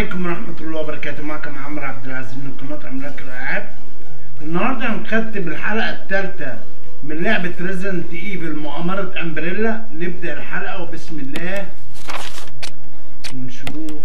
عليكم ورحمة الله وبركاته. معكم عمرو عبد العزيز من قناة عملاق الألعاب النهاردة هنختم الحلقة الثالثة من لعبة ريزنت ايفل مؤامرة امبريلا نبدأ الحلقة وبسم الله ونشوف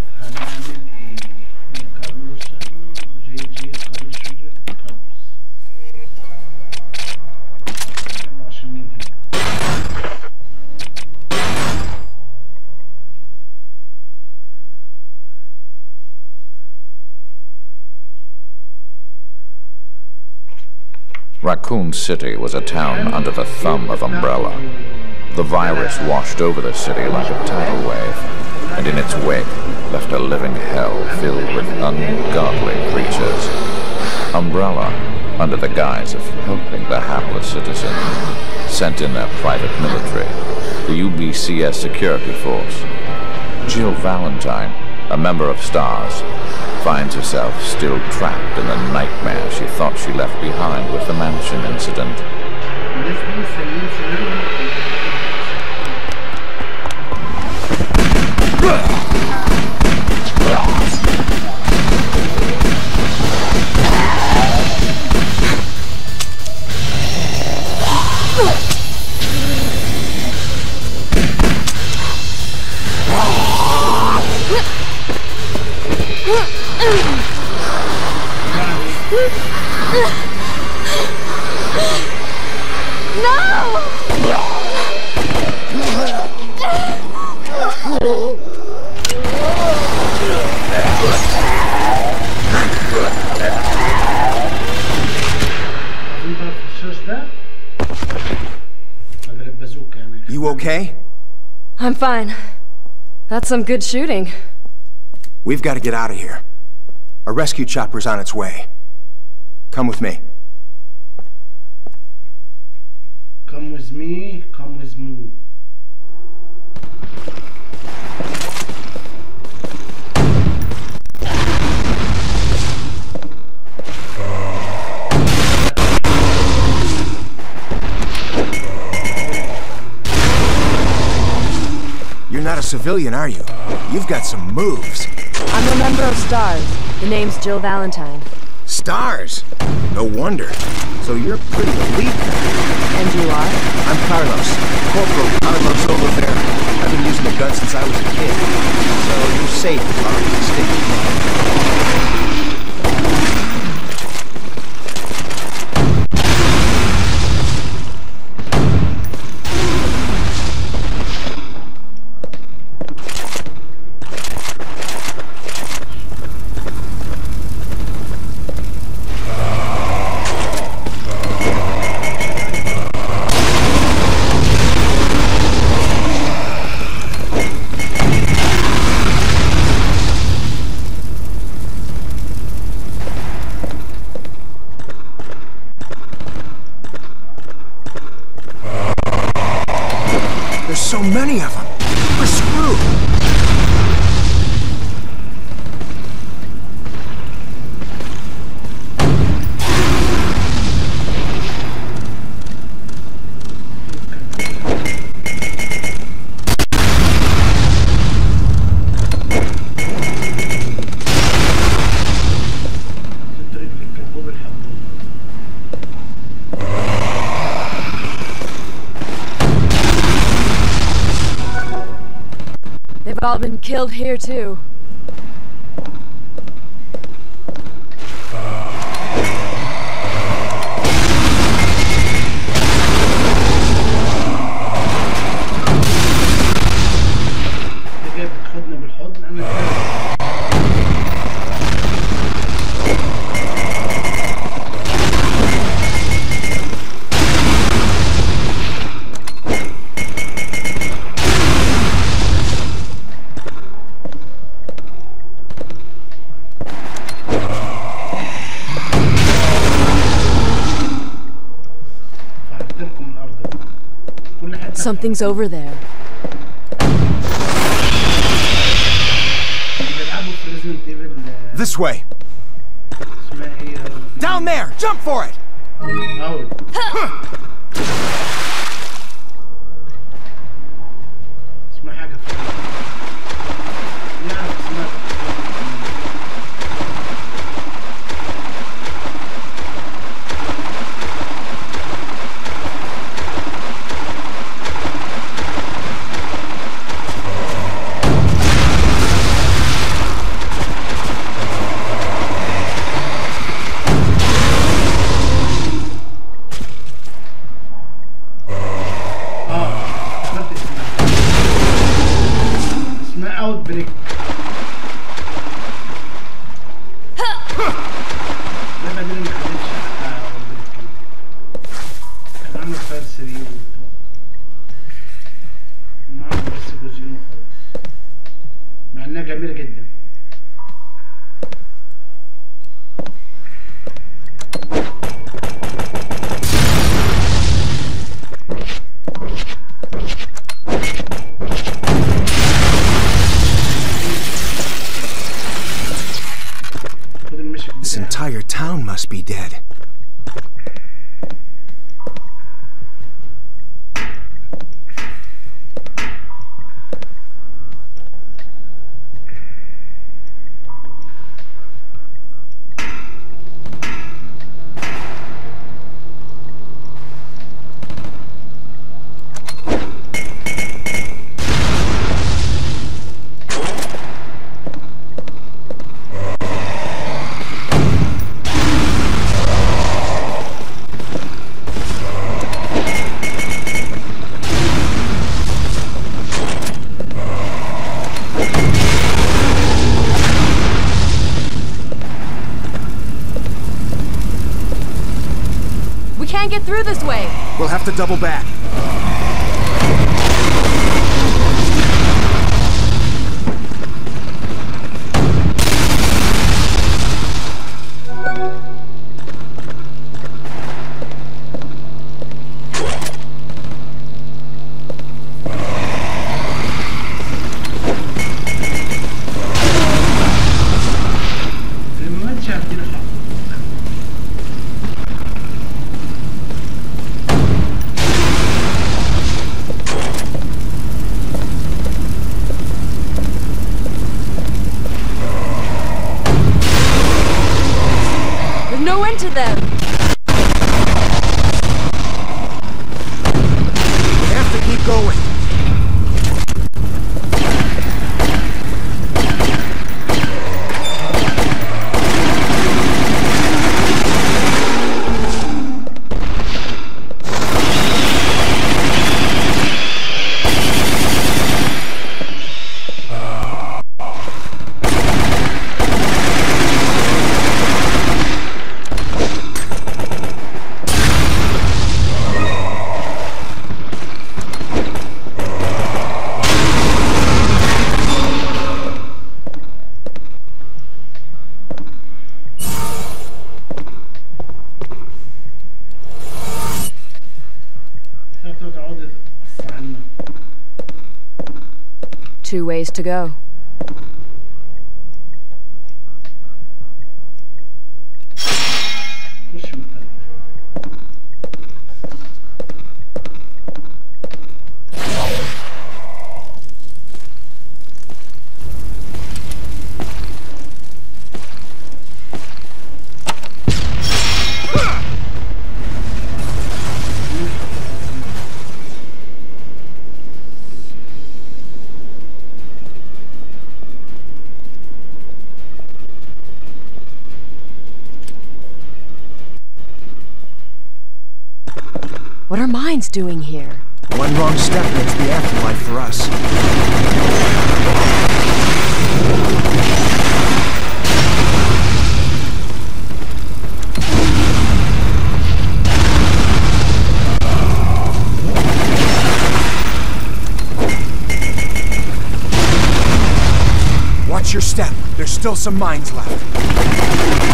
Raccoon City was a town under the thumb of Umbrella. The virus washed over the city like a tidal wave, and in its wake left a living hell filled with ungodly creatures. Umbrella, under the guise of helping the hapless citizen, sent in their private military, the UBCS security force. Jill Valentine, a member of STARS, finds herself still trapped in the nightmare she thought she left behind with the mansion incident. You okay? I'm fine. That's some good shooting. We've got to get out of here. A rescue chopper's on its way. Come with me. come with me come with me You're not a civilian, are you? You've got some moves. I'm a member of STARS. The name's Jill Valentine. Stars. No wonder. So you're pretty elite. And you are? I'm Carlos. Corporal Carlos Oliveira. I've been using the gun since I was a kid. So you're safe as long as you stick all been killed here, too. Something's over there. This way. Down there! Jump for it! Oh. Huh. جميل جدا. Double back. To go. Doing here? One wrong step it's the afterlife for us. Watch your step. There's still some mines left.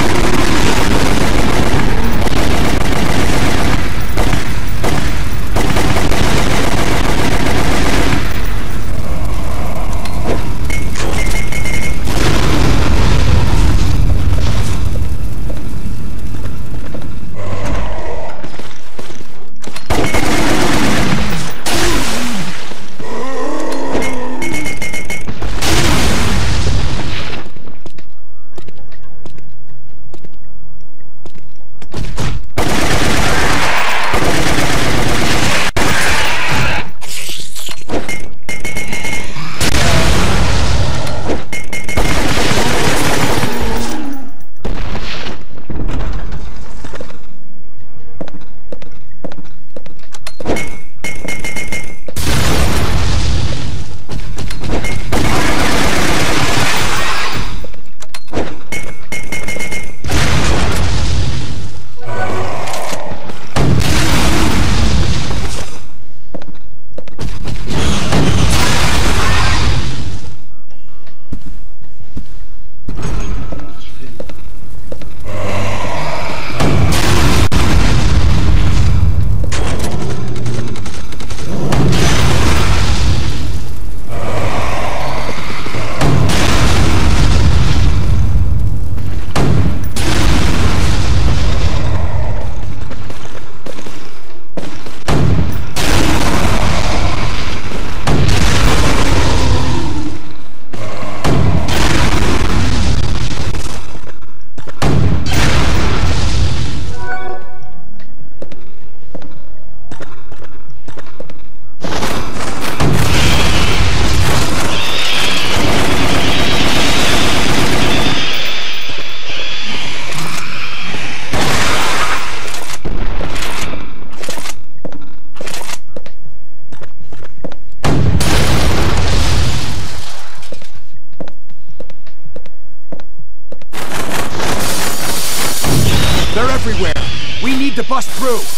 Through.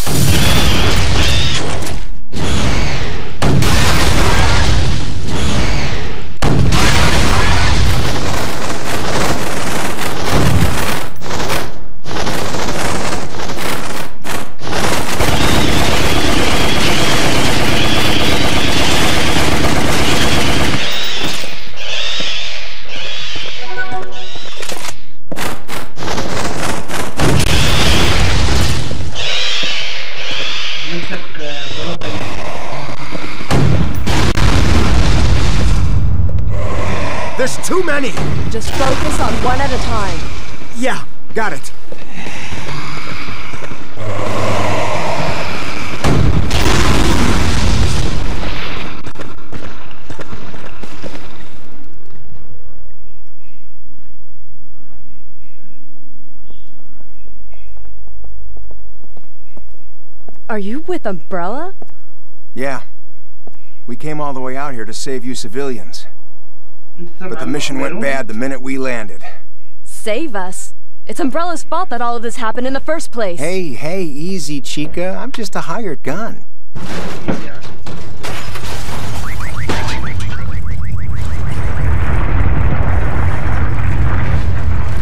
with Umbrella? Yeah. We came all the way out here to save you civilians. But the mission went bad the minute we landed. Save us? It's Umbrella's fault that all of this happened in the first place. Hey, hey, easy, Chica. I'm just a hired gun.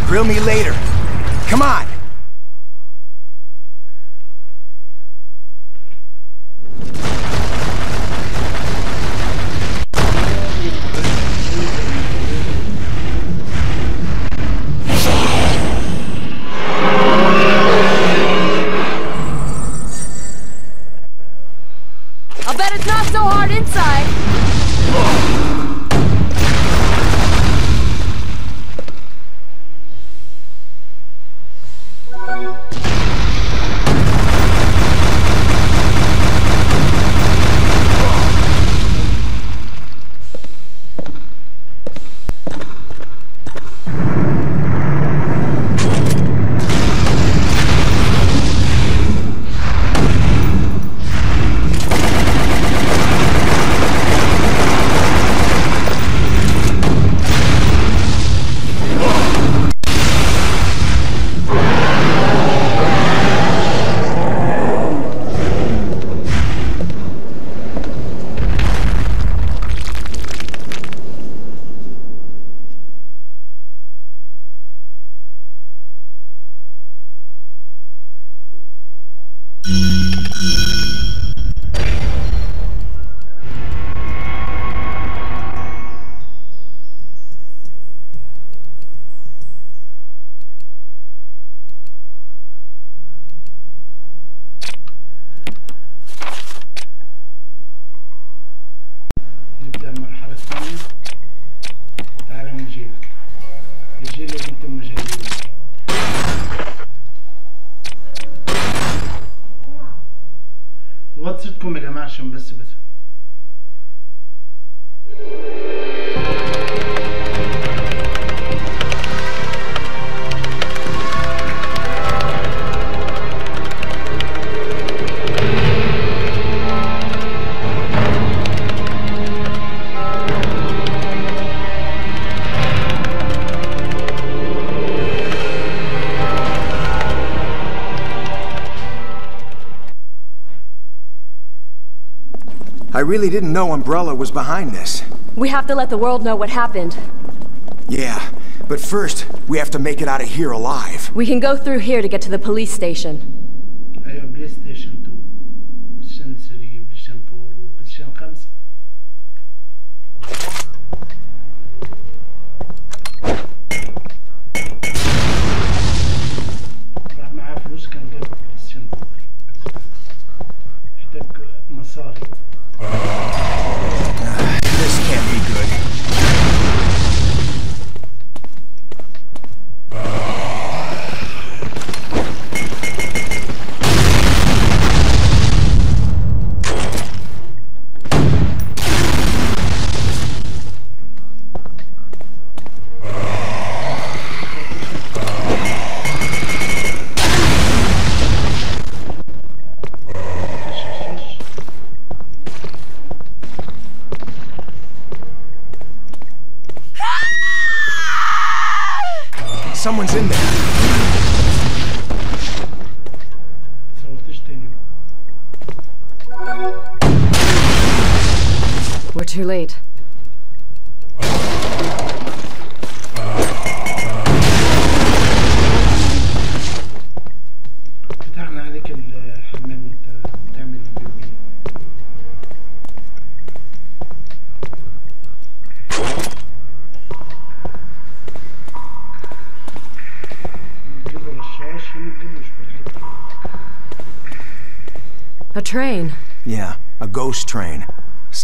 Grill me later. Come on! I really didn't know Umbrella was behind this. We have to let the world know what happened. Yeah, but first, we have to make it out of here alive. We can go through here to get to the police station.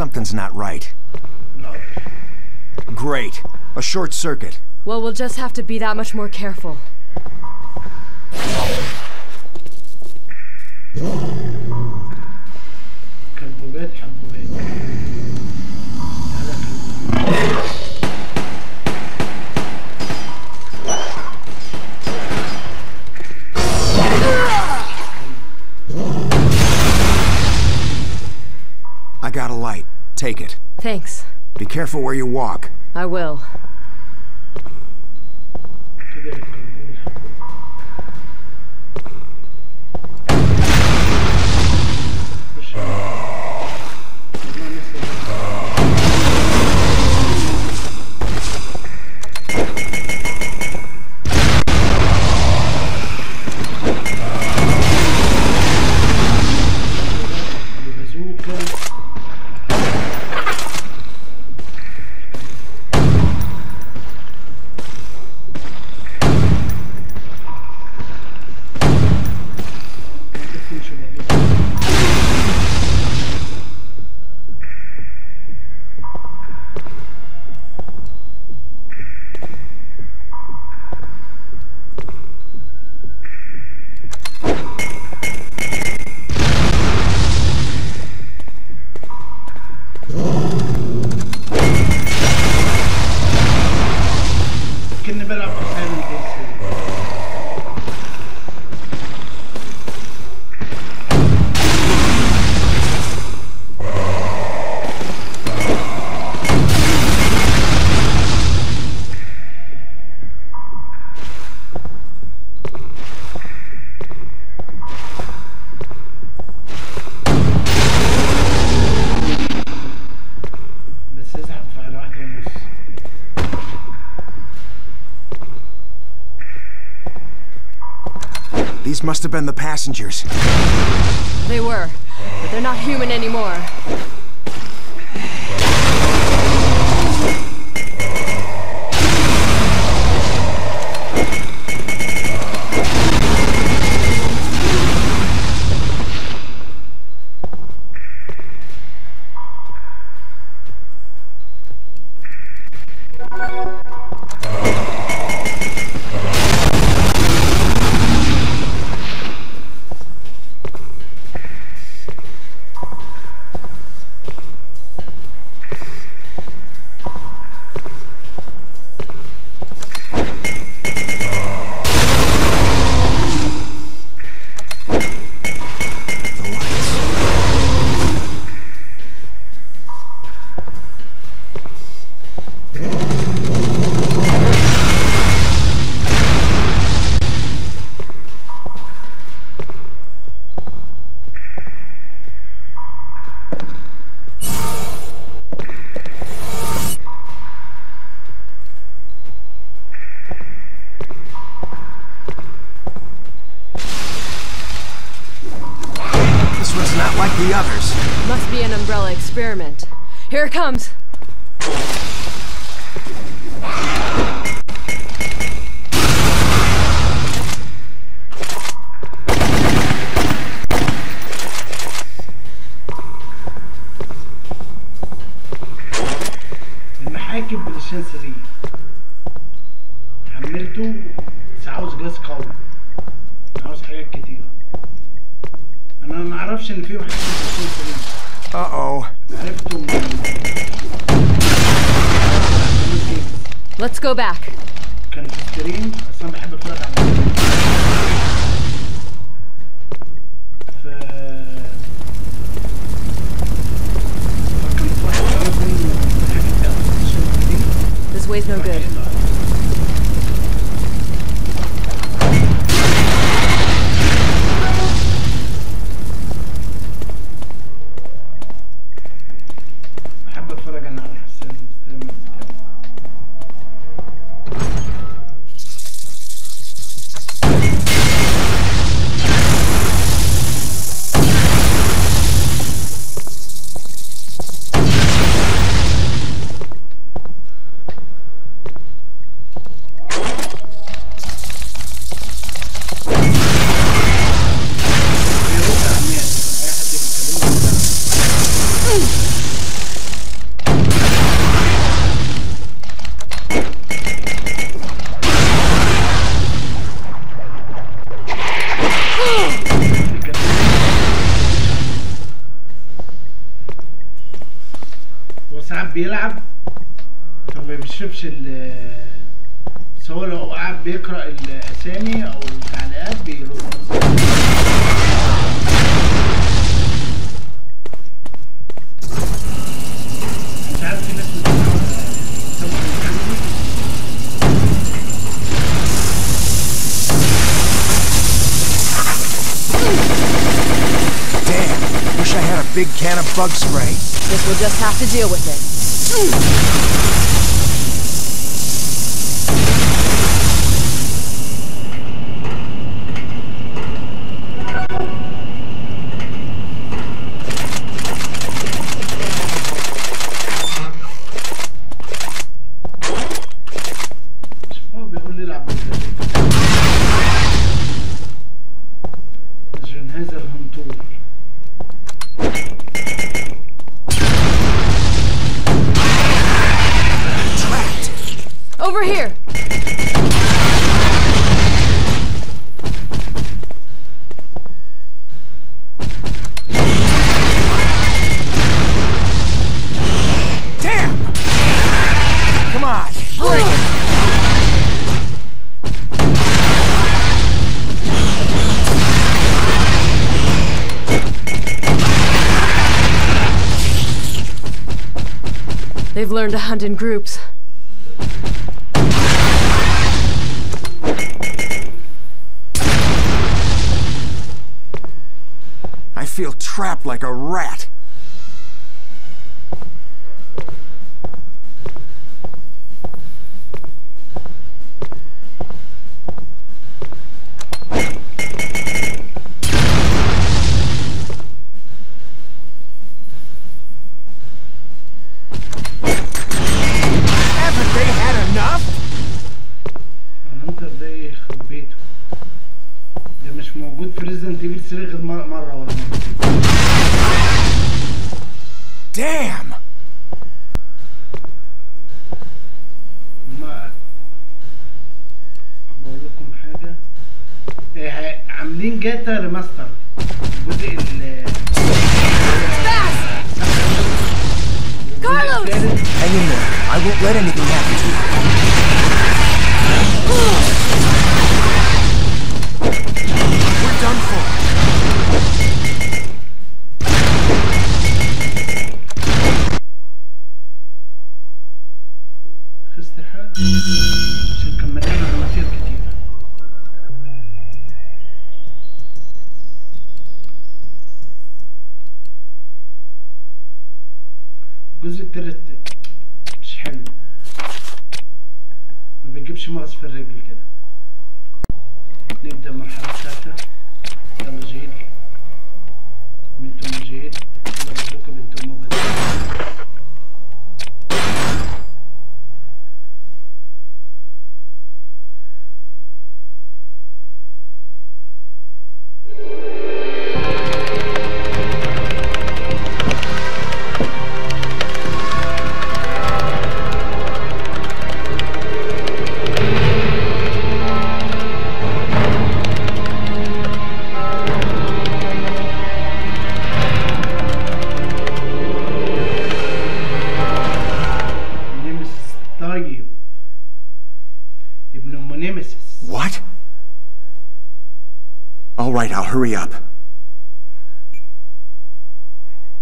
Something's not right. Great. A short circuit. Well, we'll just have to be that much more careful. take it. Thanks. Be careful where you walk. I will. These must have been the passengers. They were, but they're not human anymore. go back. bug spray. Guess we'll just have to deal with it.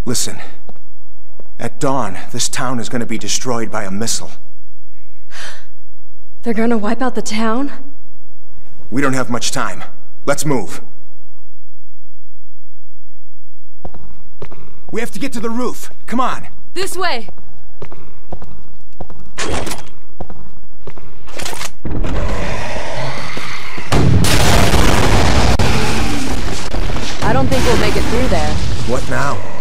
Listen. At dawn, this town is going to be destroyed by a missile. They're going to wipe out the town? We don't have much time. Let's move. We have to get to the roof. Come on. This way. I don't think we'll make it through there. What now?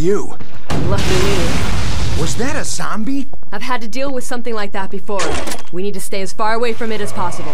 you. Lucky me. Was that a zombie? I've had to deal with something like that before. We need to stay as far away from it as possible.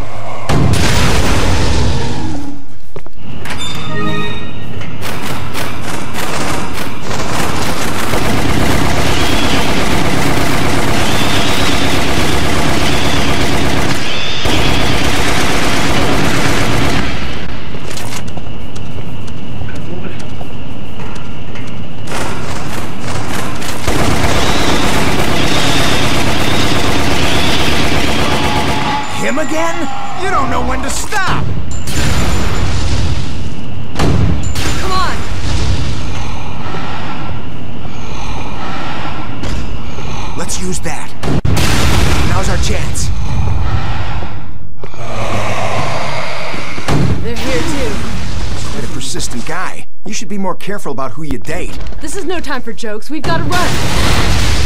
be more careful about who you date. This is no time for jokes. We've got to run.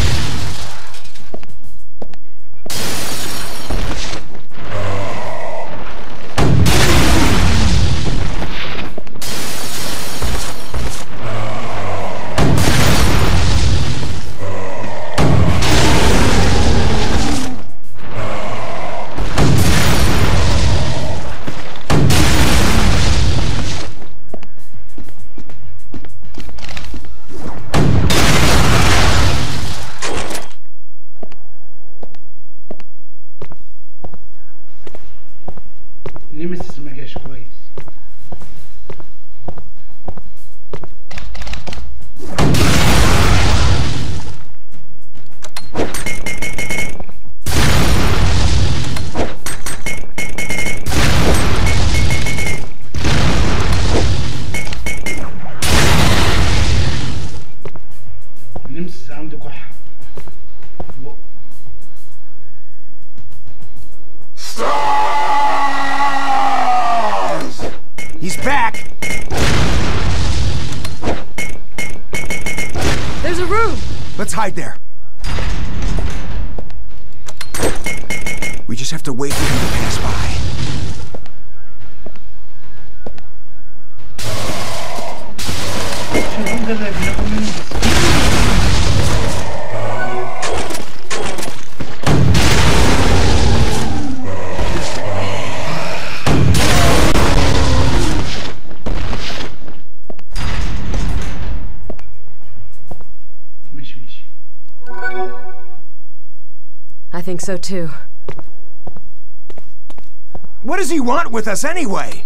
I think so too. What does he want with us anyway?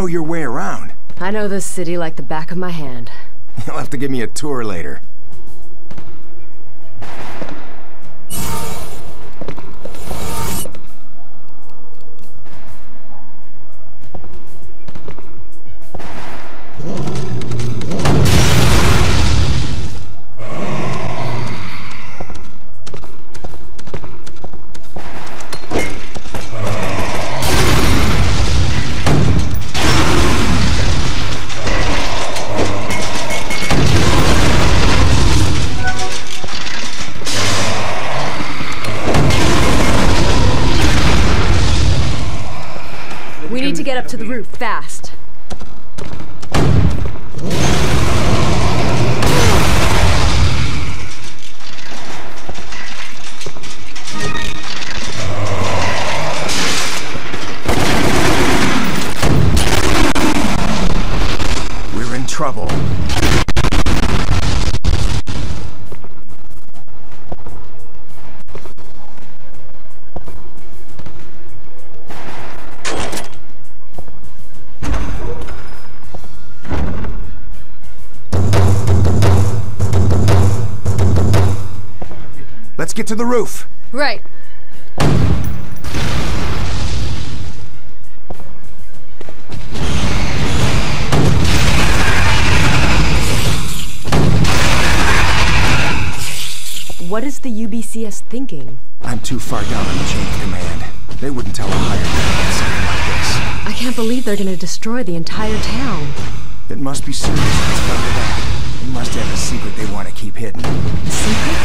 know your way around. I know this city like the back of my hand. You'll have to give me a tour later. The roof. Right. What is the UBCS thinking? I'm too far down on the chain of command. They wouldn't tell a higher command something like this. I can't believe they're gonna destroy the entire town. It must be serious come to. They must have a secret they want to keep hidden. Secret?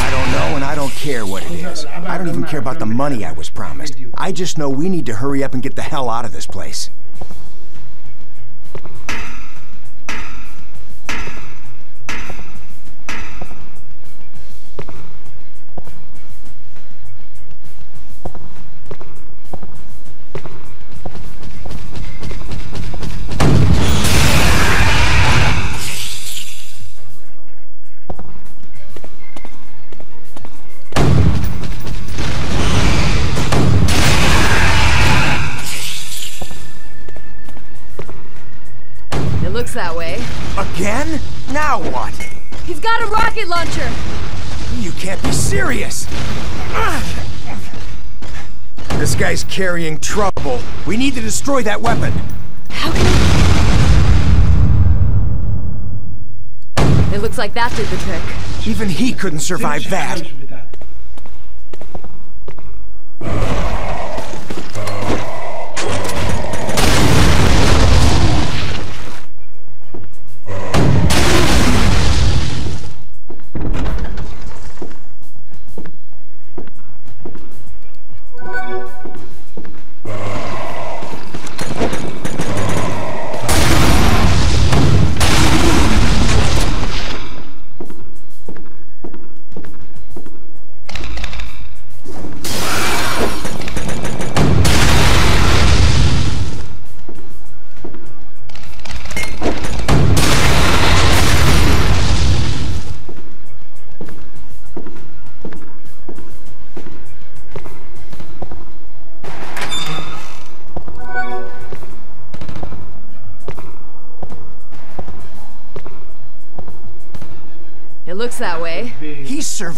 I don't know and I don't care what it is. I don't even care about the money I was promised. I just know we need to hurry up and get the hell out of this place. That way. Again? Now what? He's got a rocket launcher! You can't be serious! This guy's carrying trouble. We need to destroy that weapon. How can it... It looks like that did the trick. Even he couldn't survive that.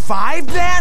Survived that?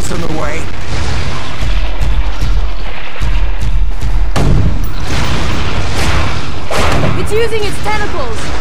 Those in the way. It's using its tentacles.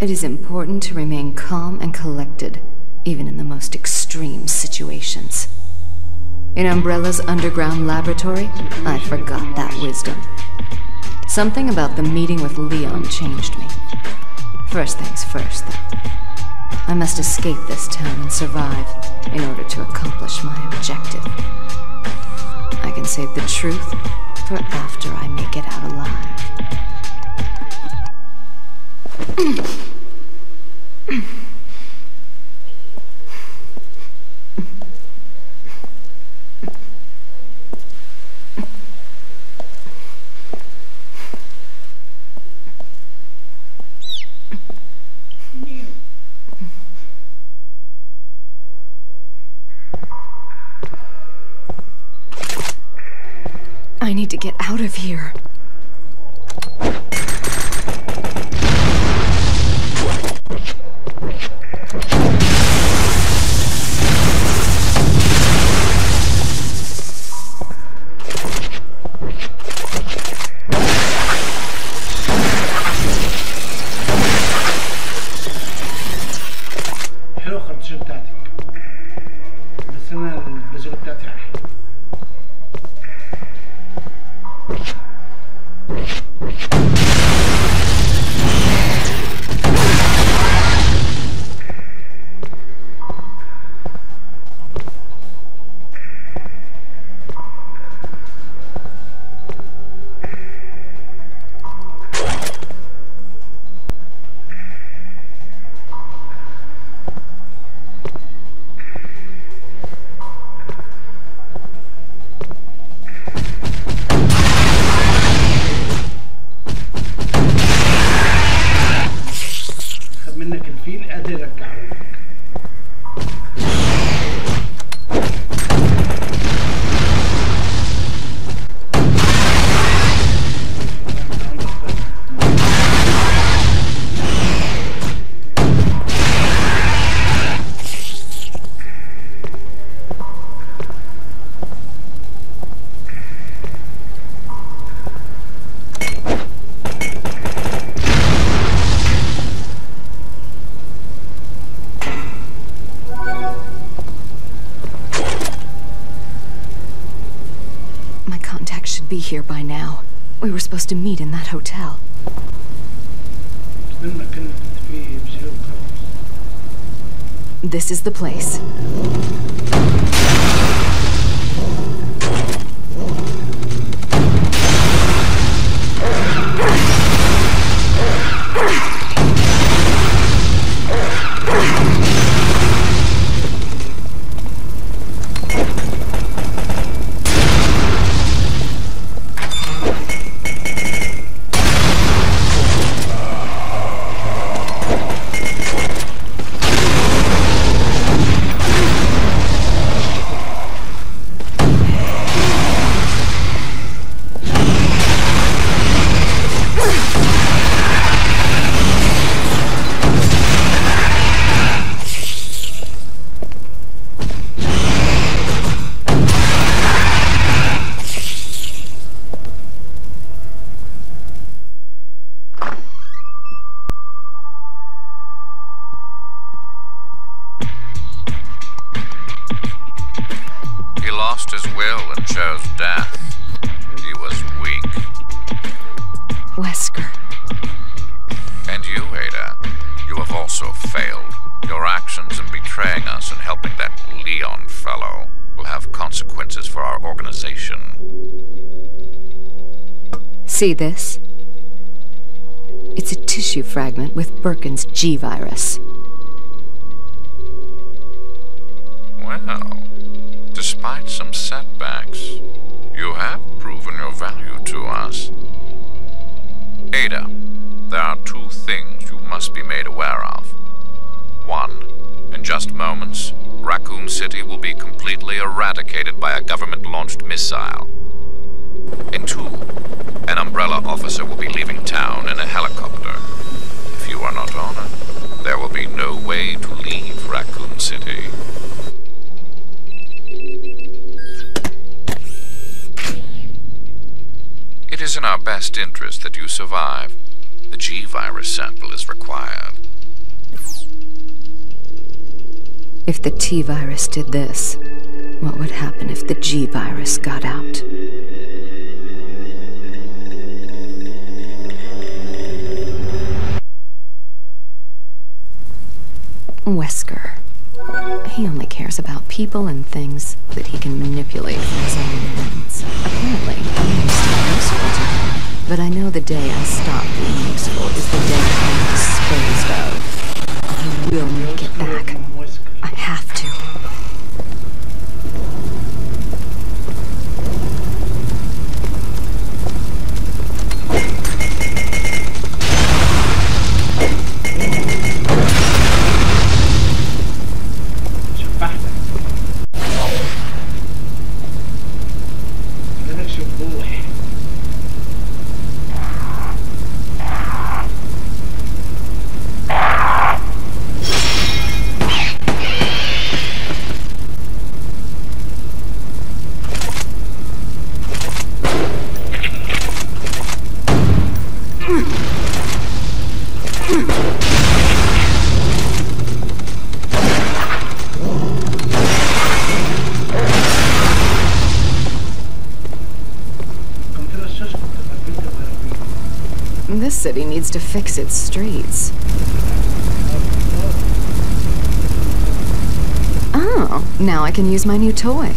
It is important to remain calm and collected, even in the most extreme situations. In Umbrella's underground laboratory, I forgot that wisdom. Something about the meeting with Leon changed me. First things first, though. I must escape this town and survive in order to accomplish my objective. I can save the truth for after I make it out alive. I need to get out of here. The place. See this? It's a tissue fragment with Birkin's G virus. Well, despite some setbacks, you have proven your value to us. Ada, there are two things you must be made aware of. One, in just moments, Raccoon City will be completely eradicated by a government launched missile. And two, an Umbrella officer will be leaving town in a helicopter. If you are not on it, there will be no way to leave Raccoon City. It is in our best interest that you survive. The G virus sample is required. If the T virus did this, what would happen if the G virus got out? He only cares about people and things that he can manipulate for his own ends. Apparently, I'm still useful to him. But I know the day I stop being useful is the day I'm disposed of. I will make it back. Its streets. Oh, now I can use my new toy.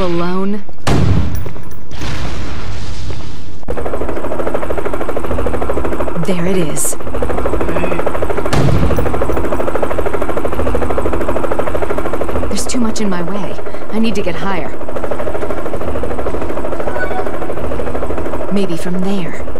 Alone? There it is. There's too much in my way. I need to get higher. Maybe from there.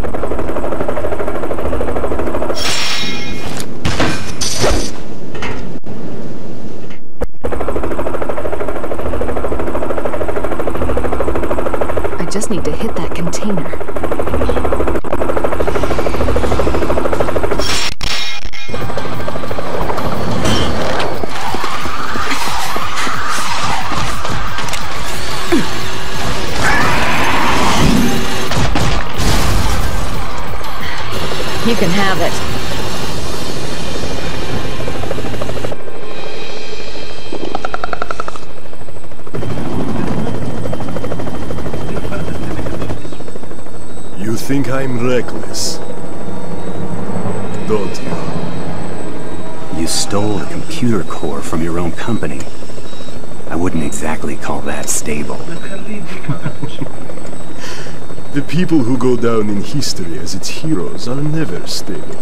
People who go down in history as its heroes are never stable.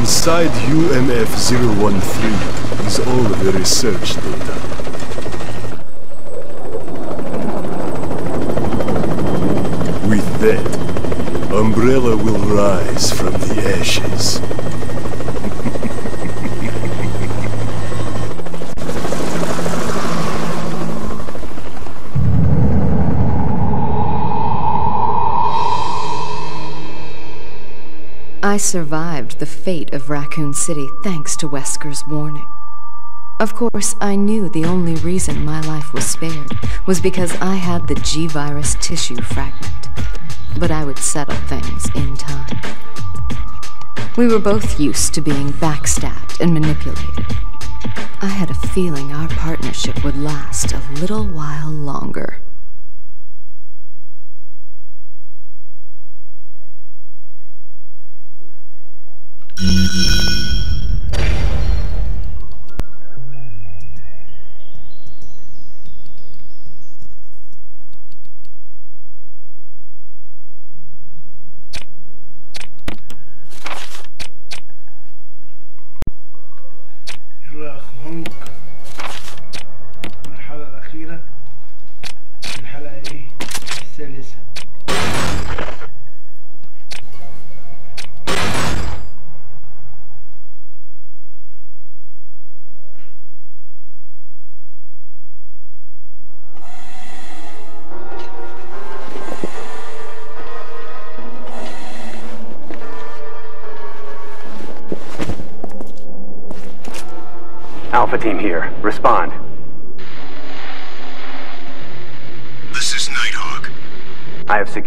Inside UMF-013 is all the research data. Fate of Raccoon City thanks to Wesker's warning. Of course, I knew the only reason my life was spared was because I had the G-Virus tissue fragment. But I would settle things in time. We were both used to being backstabbed and manipulated. I had a feeling our partnership would last a little while longer. Mm-hmm.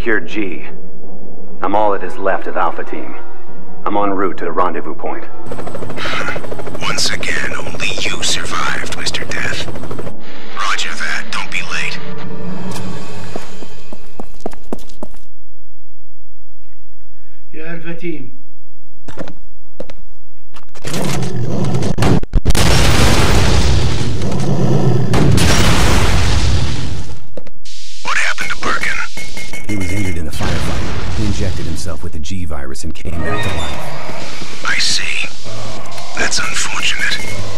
secured G. I'm all that is left of Alpha Team. I'm en route to the rendezvous point. Once again, only you survived, Mr. Death. Roger that. Don't be late. You're Alpha Team. And came back to life. I see. That's unfortunate.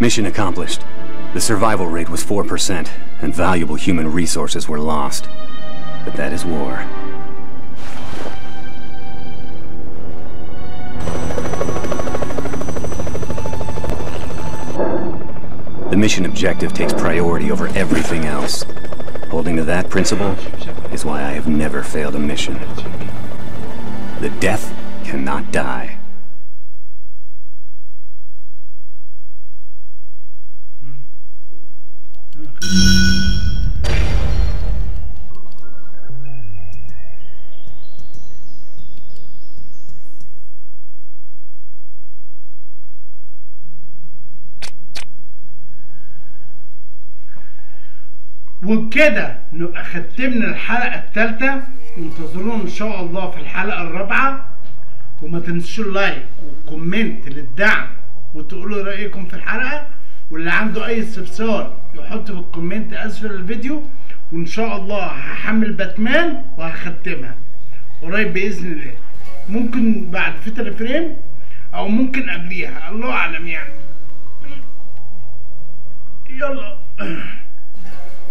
Mission accomplished. The survival rate was 4%, and valuable human resources were lost. But that is war. The mission objective takes priority over everything else. Holding to that principle is why I have never failed a mission. The death cannot die. وبكده نبقى ختمنا الحلقة الثالثة انتظرونا إن شاء الله في الحلقة الرابعة. وما تنسوش اللايك والكومنت للدعم وتقولوا رأيكم في الحلقة. واللي عنده أي استفسار يحط في الكومنت أسفل الفيديو. وإن شاء الله هحمل باتمان وهختمها. قريب بإذن الله. ممكن بعد فترة فريم أو ممكن قبليها. الله أعلم يعني. يلا.